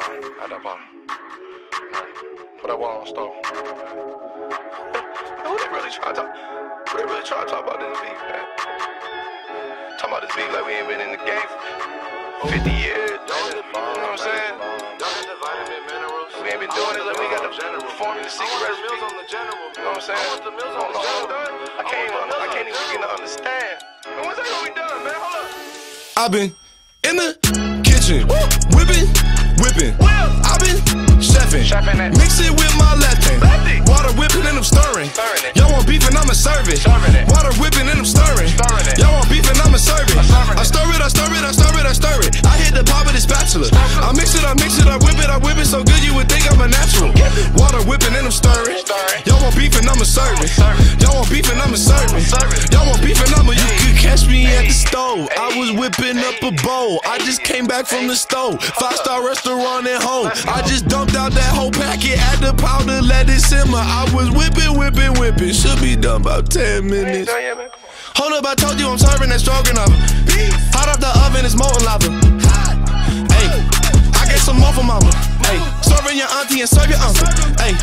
time at that bar. Put that wall on the stove. Who they really trying to talk? Who they really trying to talk about this beef, man? Talking about this beef like we ain't been in the game for 50 years. You know what I'm saying? We ain't been doing it like we got the formula secret recipe. You know what I'm saying? Hold on, hold on. I can't even, I can't even begin to understand. When's that gonna be done, man? Hold up. I've been in the kitchen, whipping, whipping. I've been chefing, mix it with my left hand. Water whipping and I'm stirring. Y'all want beef and I'ma serve it. Serving. Water whipping and I'm stirring. Y'all want beef and I'ma serve it. serving I stir it, I stir it, I stir it, I stir it. I hit the pot with a spatula. I mix it, I mix it, I whip it, I whip it so good you would think I'm a natural. Water whipping and I'm stirring. Y'all want beef and I'ma serve it. Serving. Y'all want beef and I'ma serve it. Serving. Y'all want beef and I'ma you catch me at the stove. I was whipping up a bowl. I just came back from the stove. Five star restaurant at home. I just dumped out that whole packet, add the powder, let it simmer. I was whipping, whipping, whipping. Should be done about 10 minutes. Done yet, man? Come on. Hold up, I told you I'm serving that stroganoff. Hot up the oven, it's molten lava. Hey, I get some more for mama. Hey, serving your auntie and serve your uncle. Hey,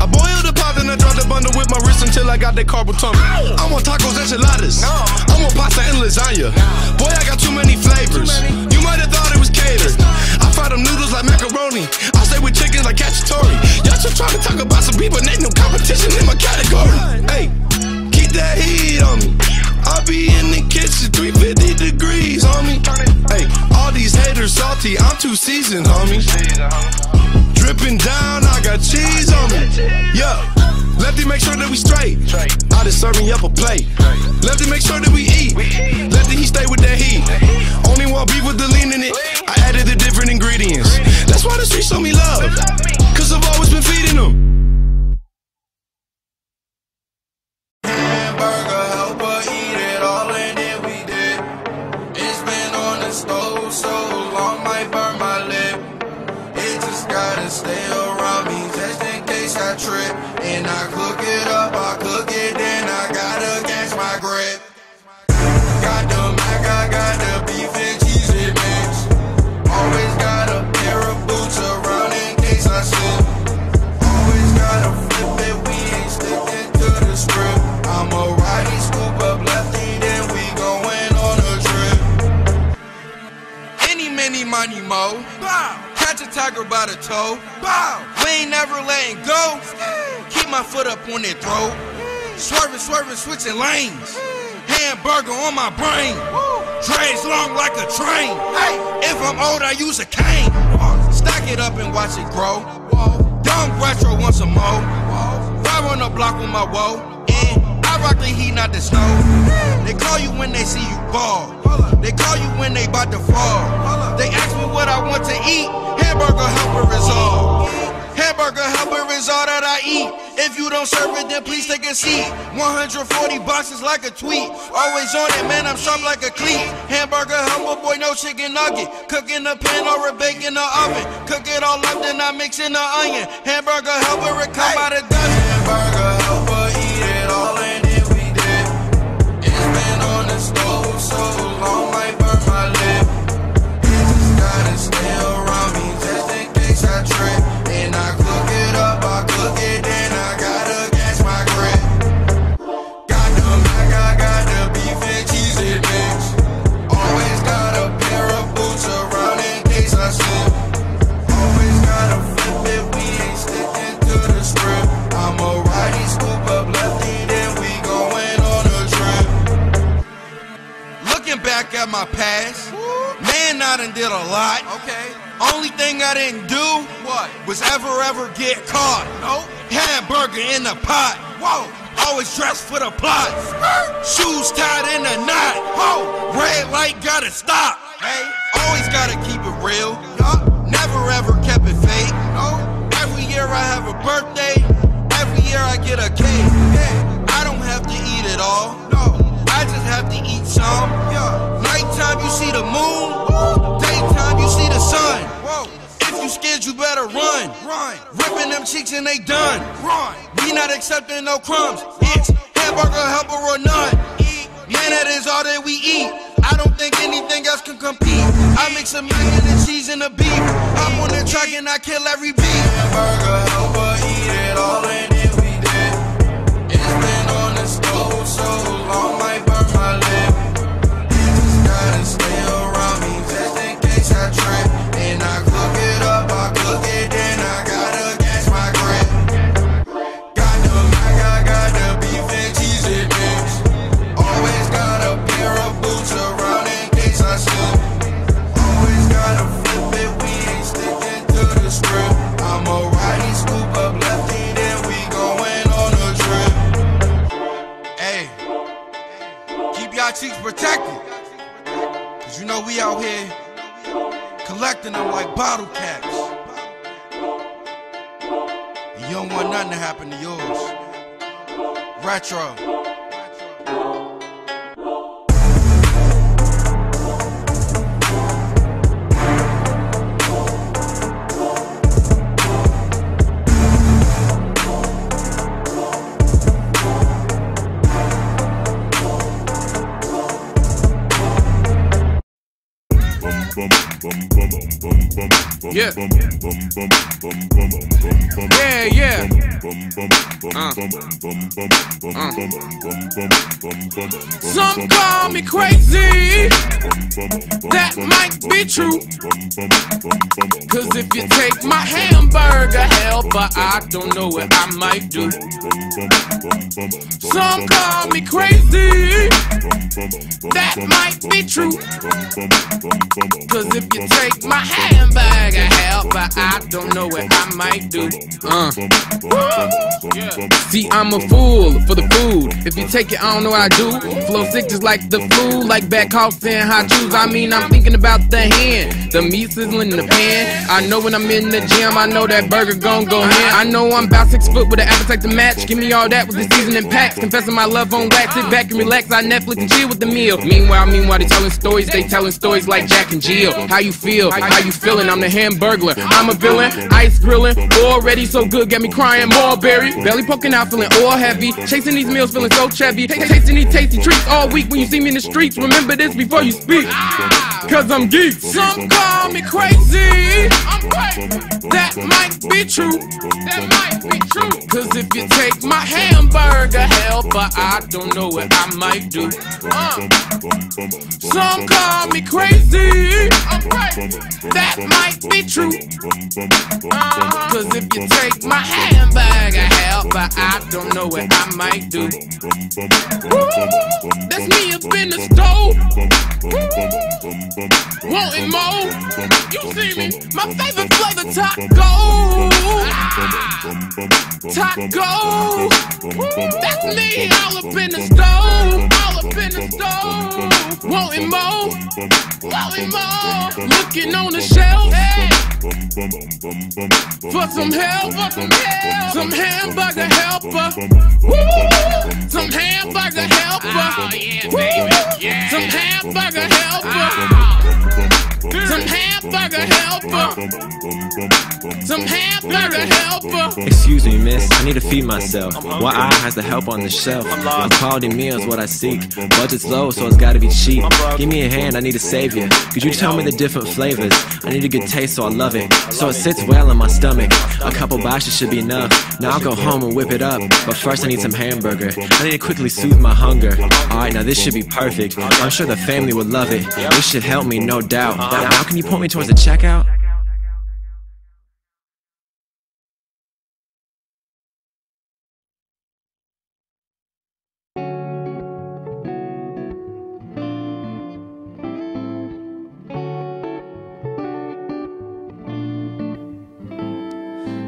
I boiled the pot and I dropped the bundle with my wrist until I got that carpal tunnel. I want tacos, enchiladas. I want pasta and lasagna. Boy, I got too many flavors. You might have thought it was catered. I fry them noodles like macaroni. I stay with chickens like cacciatore. Y'all just trying to talk about some people, and ain't no competition in my category. Hey, keep that heat on me. I be in the kitchen, 350 degrees, homie. Hey, all these haters salty, I'm too seasoned, homie. Dripping down, I got cheese on me. Yeah. Lefty make sure that we straight. I just serving you up a plate. Lefty make sure that we eat. eat. Lefty he stay with that heat. Only want beef with the lean in it. I added the different ingredients. That's why the streets show me love. Cause I've always been feeding them. Toe. Bow. We ain't never letting go. Keep my foot up on their throat. Swerving, swerving, switching lanes. Hamburger on my brain. Dreads long like a train. If I'm old, I use a cane. Stack it up and watch it grow. Dumb retro once some more. Ride on the block with my woe. And I rock the heat, not the snow. They call you when they see you ball. They call you when they bout to fall. They ask me what I want to eat. Hamburger helper is all. Hamburger helper is all that I eat. If you don't serve it, then please take a seat. 140 boxes like a tweet. Always on it, man, I'm sharp like a cleat. Hamburger helper, boy, no chicken nugget. Cook in the pan or a bake in the oven. Cook it all up, then I mix in the onion. Hamburger helper, it come by the dozen. I done did a lot. Okay. Only thing I didn't do what was ever ever get caught. Nope. Hamburger in the pot. Whoa. Always dressed for the plot. Shoes tied in a knot. Whoa. Red light gotta stop. Hey. Always gotta keep it real. Never ever kept it fake. No. Every year I have a birthday. Every year I get a cake. Yeah. I don't have to eat it all. No. I just have to eat some. Yeah. Nighttime you see the moon. You scared, you better run. Run. Ripping them cheeks and they done. Run. We not accepting no crumbs. It's hamburger helper or none. Man, that is all that we eat. I don't think anything else can compete. I mix a mac and cheese and the beef. Hop on the truck and I kill every beef. Burger, here collecting them like bottle caps. And you don't want nothing to happen to yours. Retro. Yeah. Yeah, yeah. Some call me crazy. That might be true. Cause if you take my hamburger helper, I don't know what I might do. Some call me crazy. That might be true. Cause if you take my hamburger helper, I don't know what I might do. Uh. See, I'm a fool for the food. If you take it, I don't know what I do. Flow sick just like the flu, like back and hot juice. I mean, I'm thinking about the hand, the meat sizzling in the pan. I know when I'm in the gym, I know that burger gon' go in. I know I'm about six foot with an appetite to match. Give me all that with the seasoning packs. Confessing my love on wax, sit back and relax. I Netflix and chill with the meal. Meanwhile, meanwhile, they telling stories. They telling stories like Jack and Jill. How you feel? How you feeling? I'm the hamburglar. I'm a villain. Ice grilling. Already so good, got me crying. More berry. Belly poking out, feeling all heavy. Chasing these meals, feeling so chevy. T- Tasting these tasty treats all week when you see me in the streets. Remember this before you speak. Cause I'm geek. Some call me crazy. I'm crazy. That might be true. That might be true. Cause if you take my hamburger helper, I don't know what I might do. Uh. Some call me crazy. I'm crazy. That might be true. Uh, Cause if you take my helper, I have but I don't know what I might do. Woo, that's me up in the stove. Wanting more. You see me, my favorite flavor taco. Taco. That's me all up in the stove. Up in the stove. Wanting more. Wanting more. Looking on the shelf. Hey. For some help, for some help, some hamburger helper, Woo! some hamburger helper, Woo! some hamburger helper, some hamburger helper, some hamburger helper. Excuse me, miss. I need to feed myself. What eye has the help on the shelf? I'm quality meals, what I seek. Budget's low, so it's gotta be cheap. Give me a hand, I need a savior. Could you tell me the different flavors? I need a good taste, so I love it. So it sits well in my stomach. A couple bites should be enough. Now I'll go home and whip it up. But first, I need some hamburger. I need to quickly soothe my hunger. Alright, now this should be perfect. I'm sure the family would love it. This should help me, no doubt. Now, can you point me towards the checkout?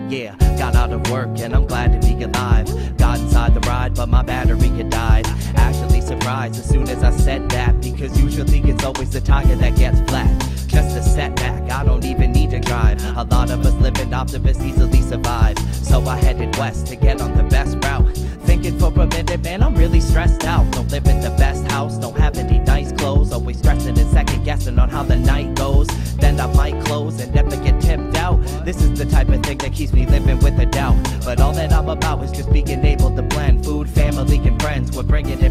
Yeah, got out of work and I'm glad to be alive. Got inside the ride, but my battery had died. As soon as I said that, because usually it's always the tire that gets flat. Just a setback, I don't even need to drive. A lot of us living optimists easily survive. So I headed west to get on the best route. Thinking for a minute, man, I'm really stressed out. Don't live in the best house, don't have any nice clothes. Always stressing and second guessing on how the night goes. Then I might close and never get tipped out. This is the type of thing that keeps me living with a doubt. But all that I'm about is just being able to blend food, family, and friends. We're bringing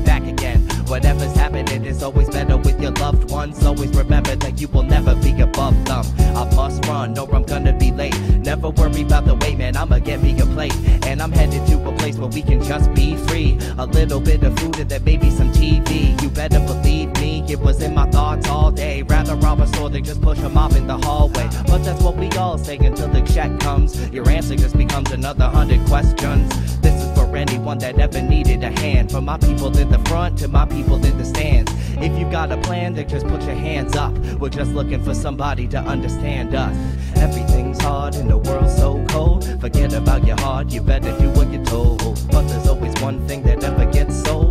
ones. Always remember that you will never be above them. I must run, or I'm gonna be late. Never worry about the wait, man. I'ma get me a plate, and I'm headed to a place where we can just be free. A little bit of food and then maybe some TV. You better believe me, it was in my thoughts all day. Rather rob a store than just push a mop in the hallway. But that's what we all say until the check comes. Your answer just becomes another hundred questions. This is for anyone that ever needed a hand. From my people in the front to my people in the stands. If you got a plan, then just put your hands up. We're just looking for somebody to understand us. Everything's hard in the world so cold. Forget about your heart, you better do what you're told. But there's always one thing that never gets sold.